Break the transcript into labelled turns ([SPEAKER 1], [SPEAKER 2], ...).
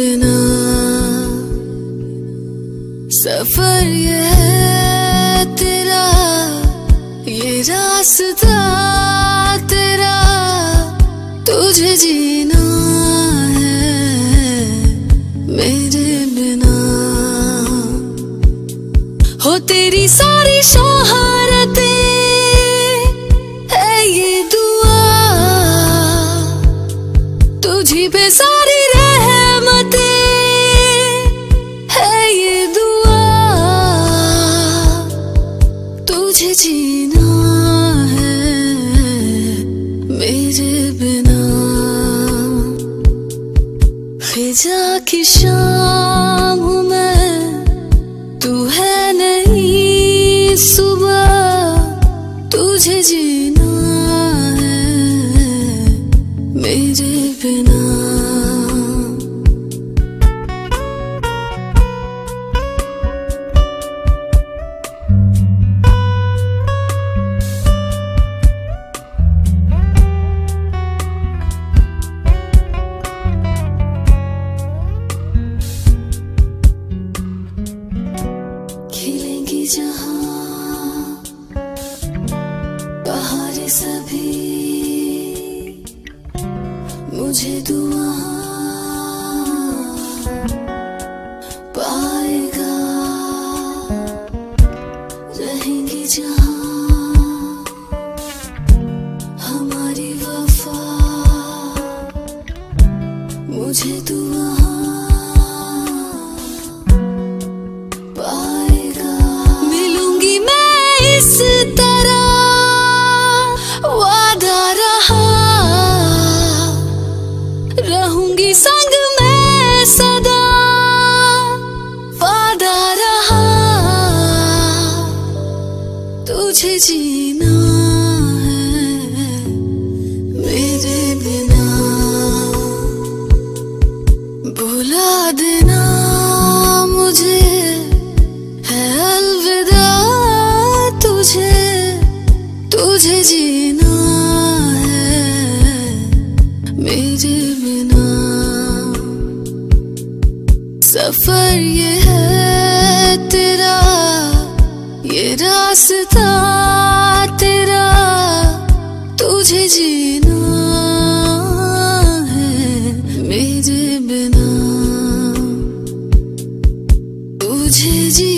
[SPEAKER 1] बिना। सफ़र ये है तेरा, ये रास्ता तेरा। तुझे जीना है मेरे बिना। हो तेरी सारी शोहरतें तुझे जीना है मेरे बिना। मुझे दुआ पाएगा। रहेंगी जहाँ हमारी वफा। मुझे दुआ संग में सदा वादा रहा। तुझे जीना सफ़र ये है तेरा ये रास्ता तेरा तुझे जीना है मेरे बिना। तुझे जी